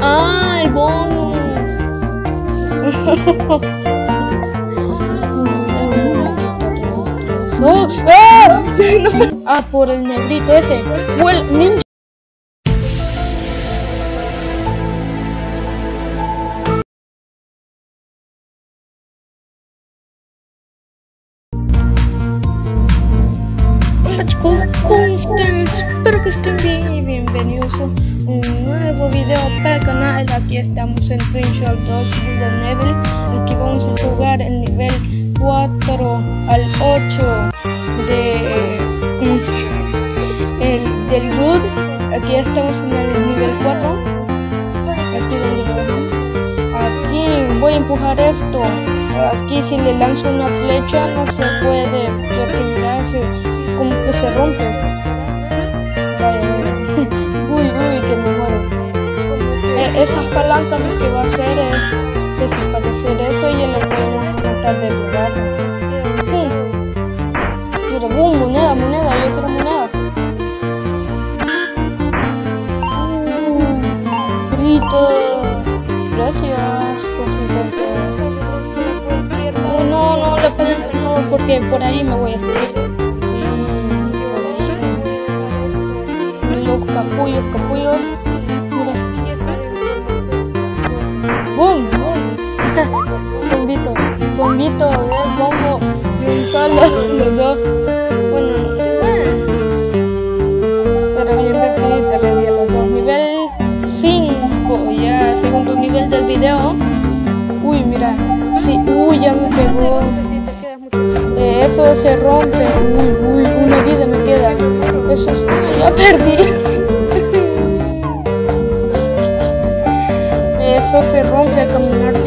¡Ay, bono! ¡No! ¡Ah! Sí, no. ah, por el negrito ese. Well, ninja. ¿cómo están? Espero que estén bien y bienvenidos a un nuevo video para el canal. Aquí estamos en Twin Shot 2 Golden Neville. Aquí vamos a jugar el nivel 4 al 8 de del Good. Aquí estamos en el nivel 4. Aquí donde. Aquí voy a empujar esto. Aquí si le lanzo una flecha no se puede porque mira se, como que se rompe. Esas palancas lo que va a hacer es desaparecer eso y lo podemos matar de lugar. Mira, boom, moneda, moneda, yo quiero moneda. Mm, grito. Gracias, cositas. No, no, no, la palanca no, porque por ahí me voy a subir. Por ahí. Los capullos, capullos. Combito de combo de un solo, los dos. Bueno, pero bien rapidita le di a los dos. Nivel 5, ya segundo nivel del video. Uy, mira, sí, uy, ya me pegó. Eh, eso se rompe, uy, uy, una vida me queda. Eso es, ya perdí. Eso se rompe al caminar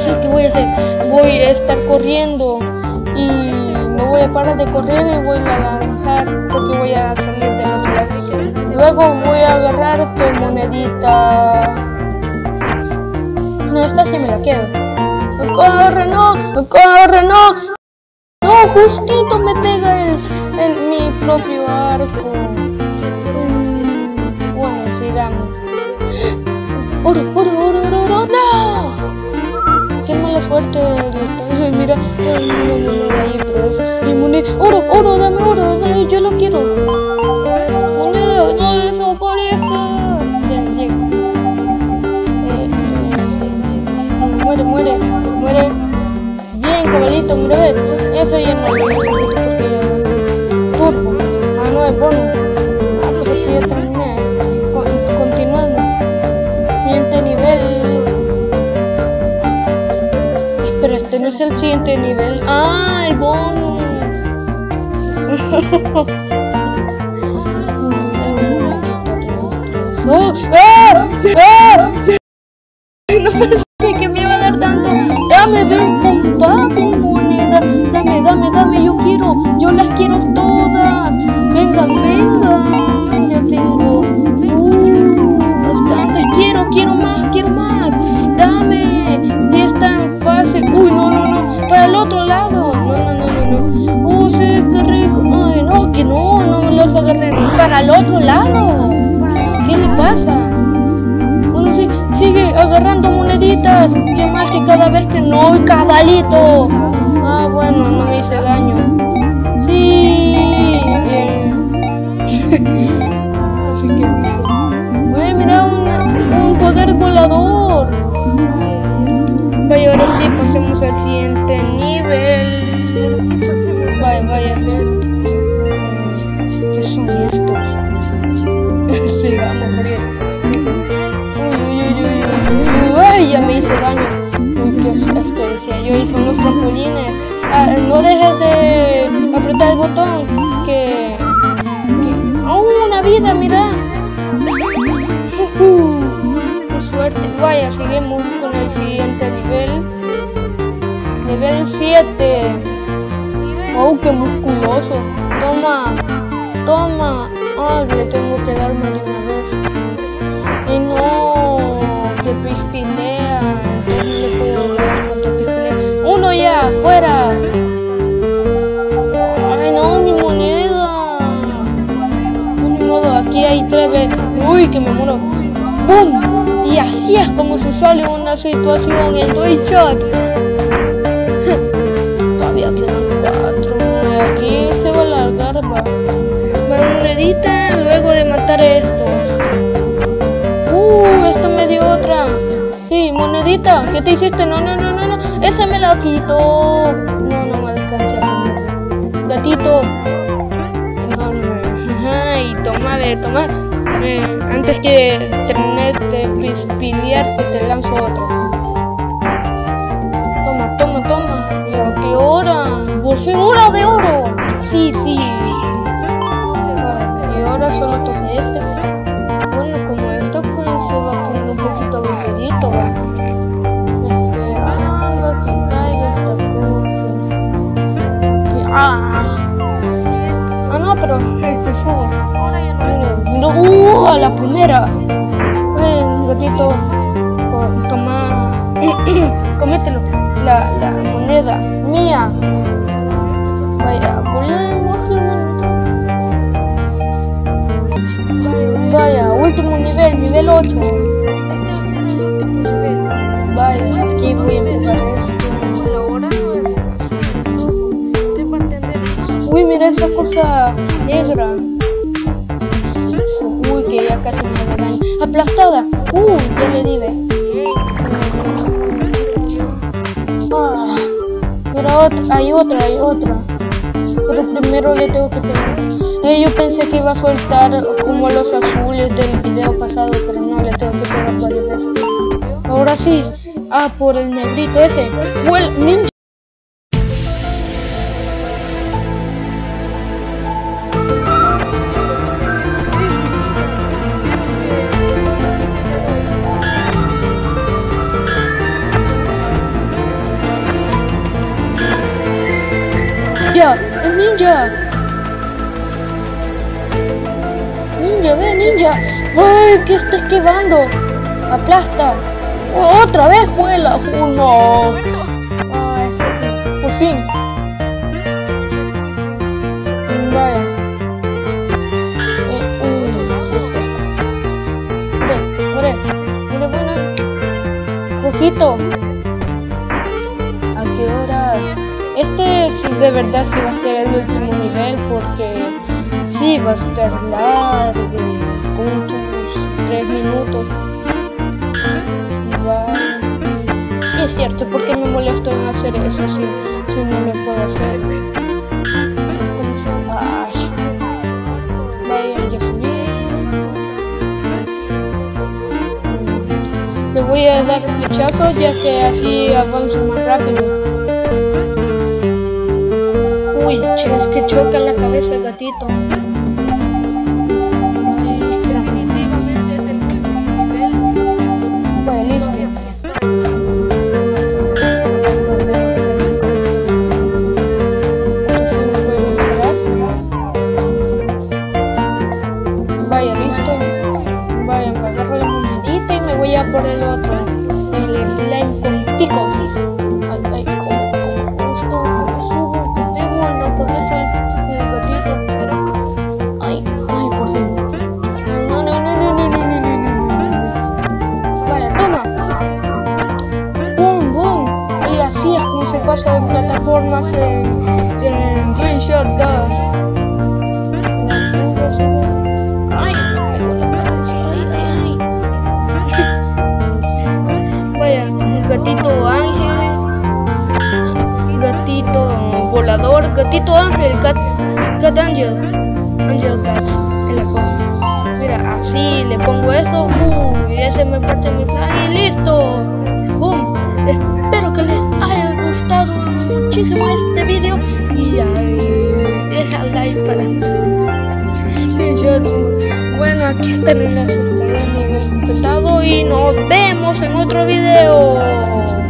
sé qué voy a hacer. Voy a estar corriendo y no voy a parar de correr y voy a lanzar porque voy a salir del otro lado. Luego voy a agarrarte monedita. No, esta sí me la quedo. ¡Corre, no! ¡Corre, no! No, justito me pega el, el- mi propio arco. Mm, Bueno, sigamos. ¡Oro, oro, oro, oro, oro! ¡No! ¡Qué mala suerte! Dios, Mira, hay una moneda ahí, pero es mi moneda. ¡Oro, oro! ¡Dame oro! dame, ¡Yo lo quiero! ¡Moneda! ¡No desaparezca! Bien, bien. Eh, eh, muere, muere, muere. Bien, cabalito, mira, ve. Eso ya no lo necesito porque turbo. Ah, no, es bono. Ah, pues así ya terminé. Es el siguiente nivel. Ah, el. ¡Ah! ¡Ah! El otro lado. ¿Qué le pasa? Bueno, sí, sigue agarrando moneditas. Que más que cada vez que no, ¡Uy, cabalito. Ah, bueno, no me hice daño. Sí, vamos a morir. Ay, ya me hice daño. ¿qué es esto? Decía yo, hice unos trampolines. Ah, no dejes de apretar el botón. Que. que... ¡Oh, una vida, mira! Uh, ¡Qué suerte! Vaya, seguimos con el siguiente nivel. Nivel 7. ¡Oh, qué musculoso! Toma, toma. Ah, tengo que darme de una vez. Y no, que pispilea. Entonces no le puedo dar contra pispilea. Uno ya, fuera. Ay, no, mi moneda. No, ni modo, aquí hay tres. Uy, que me muero. ¡Bum! así es como se sale una situación en Twitch Todavía de matar a estos. Uh, esto me dio otra. Sí, monedita, ¿qué te hiciste? No, no, no, no, no. Esa me la quitó. No, no me alcanza. Gatito. No, no. y toma, de toma. Eh, antes que tenerte pispilearte te lanzo otro. Toma, toma, toma. Mira, qué hora. Por fin hora de oro. Sí, sí. Bueno, como esto se va poner un poquito aburridito, va. Esperando a que caiga esta cosa. Ah, ah no, pero el que suba. ¡Uh! A la primera. Ven, gatito. toma. Comételo. La, la moneda. Mía. Vaya, ponemos Vaya, último nivel, nivel 8. Vaya, aquí voy a empezar esto. Uy, mira esa cosa negra que ya casi me haga daño. ¡Aplastada! ¡Uh! Ya le di, ve. Ah, pero otra, hay otra, hay otra. Pero primero le tengo que pegar. Eh, yo pensé que iba a soltar como los azules del video pasado, pero no, le tengo que pegar varias veces. Ahora sí. Ah, por el negrito ese. Well, ninja. ninja. Ninja, ve, ninja. ¡Ay, que está esquivando! Aplasta. ¡Otra vez, juela! ¡Uno! por fin. Vaya. Eh, sí es cierto. Mire, mire, mire. ¿A qué hora? Este sí, de verdad sí va a ser el último nivel porque sí va a estar largo, con tus 3 minutos. Va... Sí es cierto, porque me molesto en hacer eso si, si no lo puedo hacer. Como Vaya, ya subí. Le voy a dar flechazo ya que así avanzo más rápido. Es que choca la cabeza el gatito. En plataformas en, en Shot 2. Sube, sube. Ay. Ay, ay, ay. Vaya, un gatito ángel. Gatito volador. Gatito ángel. Gat, gat angel. Angel cat. En la cosa. Mira, así le pongo eso. Uy, ese me parte mi plan y listo. Muchísimo este vídeo y deja like para que bueno aquí están las estrellas completado y nos vemos en otro video